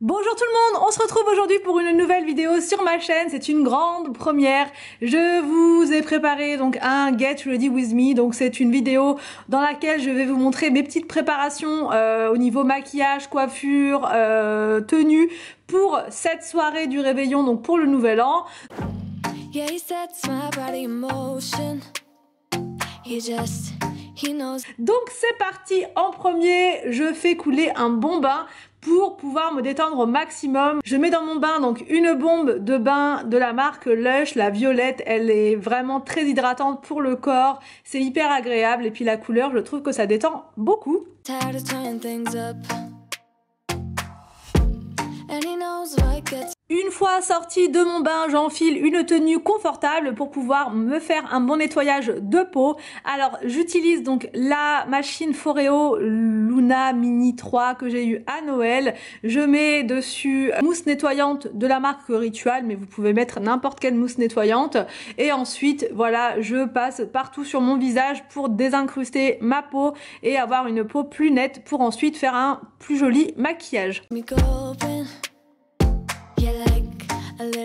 Bonjour tout le monde, on se retrouve aujourd'hui pour une nouvelle vidéo sur ma chaîne, c'est une grande première. Je vous ai préparé donc un Get Ready With Me, donc c'est une vidéo dans laquelle je vais vous montrer mes petites préparations euh, au niveau maquillage, coiffure, euh, tenue pour cette soirée du réveillon, donc pour le nouvel an. Donc c'est parti, en premier je fais couler un bon bain pour pouvoir me détendre au maximum. Je mets dans mon bain donc une bombe de bain de la marque Lush, la violette, elle est vraiment très hydratante pour le corps, c'est hyper agréable. Et puis la couleur, je trouve que ça détend beaucoup. Une fois sortie de mon bain, j'enfile une tenue confortable pour pouvoir me faire un bon nettoyage de peau. Alors j'utilise donc la machine Foreo Luna Mini 3 que j'ai eu à Noël. Je mets dessus mousse nettoyante de la marque Ritual, mais vous pouvez mettre n'importe quelle mousse nettoyante. Et ensuite, voilà, je passe partout sur mon visage pour désincruster ma peau et avoir une peau plus nette pour ensuite faire un plus joli maquillage.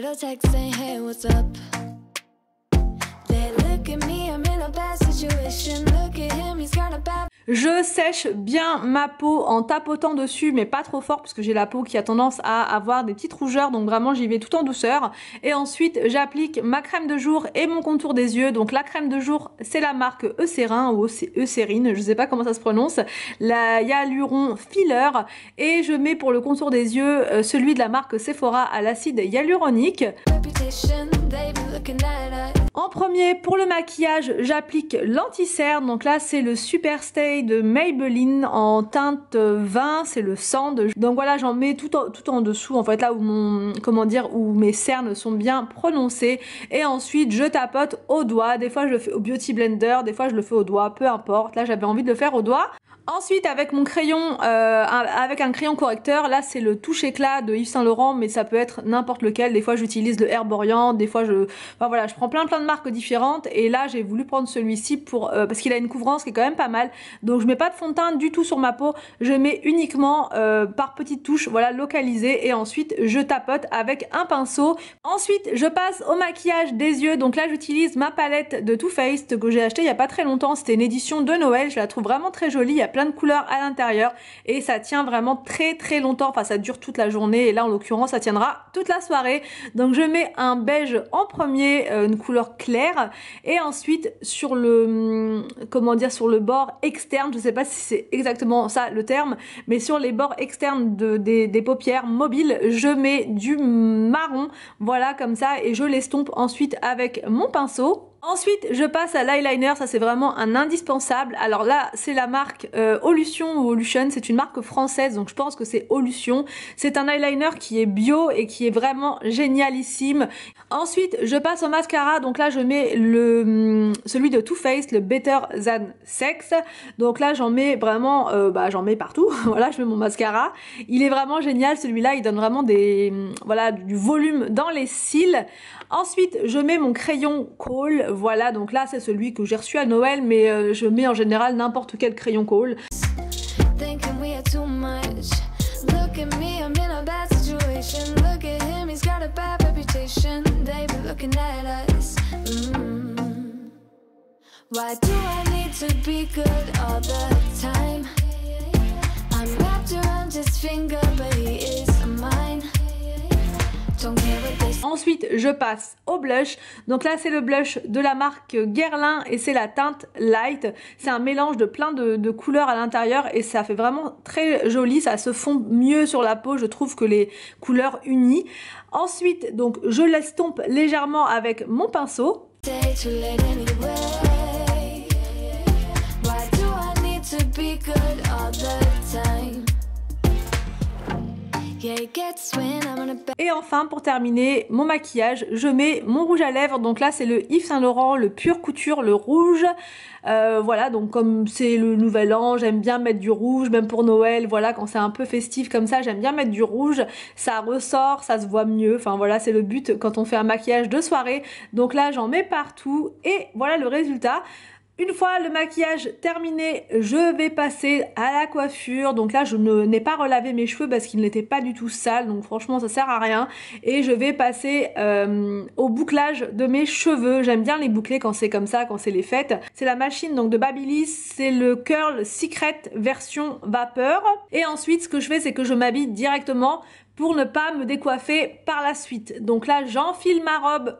Little text saying, hey, what's up? They look at me, I'm in a bad situation. Je sèche bien ma peau en tapotant dessus, mais pas trop fort parce que j'ai la peau qui a tendance à avoir des petites rougeurs, donc vraiment j'y vais tout en douceur. Et ensuite j'applique ma crème de jour et mon contour des yeux. Donc la crème de jour c'est la marque Eucérin ou Eucérine, je sais pas comment ça se prononce, la Hyaluron Filler. Et je mets pour le contour des yeux euh, celui de la marque Sephora à l'acide hyaluronique. En premier, pour le maquillage, j'applique l'anti-cerne. Donc là, c'est le Super De Maybelline en teinte 20. C'est le sand. Donc voilà, j'en mets tout en, tout en dessous. En fait, là où mon, comment dire, où mes cernes sont bien prononcées. Et ensuite, je tapote au doigt. Des fois, je le fais au Beauty Blender. Des fois, je le fais au doigt. Peu importe. Là, j'avais envie de le faire au doigt. Ensuite, avec mon crayon, euh, avec un crayon correcteur, là c'est le touche éclat de Yves Saint Laurent, mais ça peut être n'importe lequel. Des fois j'utilise le Herborian, des fois je, enfin voilà, je prends plein plein de marques différentes. Et là j'ai voulu prendre celui-ci pour euh, parce qu'il a une couvrance qui est quand même pas mal. Donc je mets pas de fond de teint du tout sur ma peau, je mets uniquement euh, par petites touches, voilà, localisées. Et ensuite je tapote avec un pinceau. Ensuite je passe au maquillage des yeux. Donc là j'utilise ma palette de Too Faced que j'ai acheté il y a pas très longtemps. C'était une édition de Noël, je la trouve vraiment très jolie plein de couleurs à l'intérieur et ça tient vraiment très très longtemps, enfin ça dure toute la journée et là en l'occurrence ça tiendra toute la soirée. Donc je mets un beige en premier, euh, une couleur claire et ensuite sur le, hum, comment dire, sur le bord externe, je sais pas si c'est exactement ça le terme, mais sur les bords externes de, des, des paupières mobiles, je mets du marron, voilà comme ça et je l'estompe ensuite avec mon pinceau Ensuite, je passe à l'eyeliner, ça c'est vraiment un indispensable. Alors là, c'est la marque euh, Olution ou Olution, c'est une marque française, donc je pense que c'est Olution. C'est un eyeliner qui est bio et qui est vraiment génialissime. Ensuite, je passe au mascara, donc là je mets le hum, celui de Too Faced, le Better Than Sex. Donc là j'en mets vraiment, euh, bah j'en mets partout. voilà, je mets mon mascara. Il est vraiment génial, celui-là, il donne vraiment des, hum, voilà, du volume dans les cils. Ensuite, je mets mon crayon Kohl voilà, donc là c'est celui que j'ai reçu à Noël, mais euh, je mets en général n'importe quel crayon Kohl. Why do I need to be good all the time? I'm wrapped around his finger, but he is mine. Ensuite, je passe au blush. Donc là, c'est le blush de la marque Guerlain et c'est la teinte Light. C'est un mélange de plein de, couleurs à l'intérieur et ça fait vraiment très joli. Ça se fond mieux sur la peau, je trouve, que les couleurs unies. Ensuite, donc, je l'estompe légèrement avec mon pinceau. Et enfin, pour terminer mon maquillage, je mets mon rouge à lèvres. Donc là, c'est le Yves Saint Laurent, le pure couture, le rouge. Euh, voilà, donc comme c'est le nouvel an, j'aime bien mettre du rouge, même pour Noël, voilà, quand c'est un peu festif comme ça, j'aime bien mettre du rouge. Ça ressort, ça se voit mieux. Enfin voilà, c'est le but quand on fait un maquillage de soirée. Donc là, j'en mets partout et voilà le résultat. Une fois le maquillage terminé, je vais passer à la coiffure. Donc là, je n'ai pas relavé mes cheveux parce qu'ils n'étaient pas du tout sales. Donc franchement, ça sert à rien. Et je vais passer euh, au bouclage de mes cheveux. J'aime bien les boucler quand c'est comme ça, quand c'est les fêtes. C'est la machine donc de Babyliss. C'est le Curl Secret version vapeur. Et ensuite, ce que je fais, c'est que je m'habille directement pour ne pas me décoiffer par la suite. Donc là, j'enfile ma robe.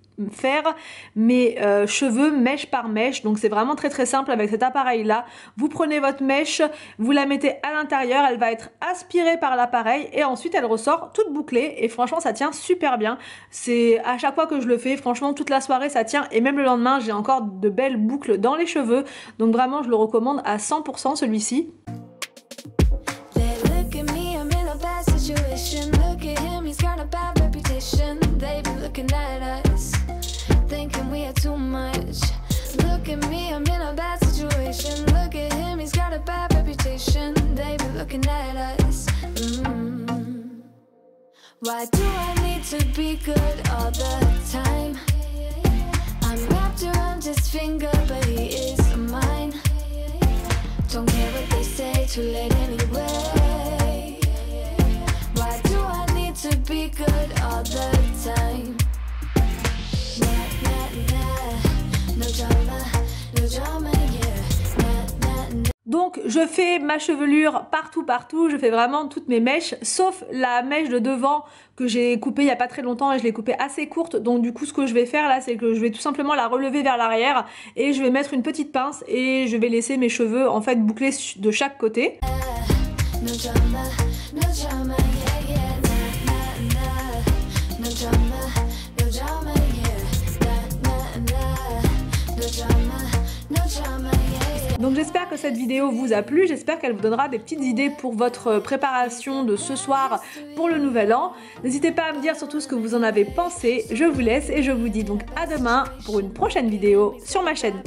faire mes euh, cheveux mèche par mèche. Donc c'est vraiment très très simple avec cet appareil là. Vous prenez votre mèche, vous la mettez à l'intérieur, elle va être aspirée par l'appareil et ensuite elle ressort toute bouclée et franchement ça tient super bien. C'est à chaque fois que je le fais, franchement toute la soirée ça tient et même le lendemain j'ai encore de belles boucles dans les cheveux. Donc vraiment je le recommande à 100% celui-ci. Why do I need to be good all the time? I'm wrapped around his finger, but he is mine. Don't care what they say, too late anyway. Why do I need to be good all the time? Donc je fais ma chevelure partout partout, je fais vraiment toutes mes mèches sauf la mèche de devant que j'ai coupée il n'y a pas très longtemps et je l'ai coupée assez courte donc du coup ce que je vais faire là c'est que je vais tout simplement la relever vers l'arrière et je vais mettre une petite pince et je vais laisser mes cheveux en fait bouclés de chaque côté. Donc j'espère que cette vidéo vous a plu, j'espère qu'elle vous donnera des petites idées pour votre préparation de ce soir pour le nouvel an. N'hésitez pas à me dire surtout ce que vous en avez pensé, je vous laisse et je vous dis donc à demain pour une prochaine vidéo sur ma chaîne.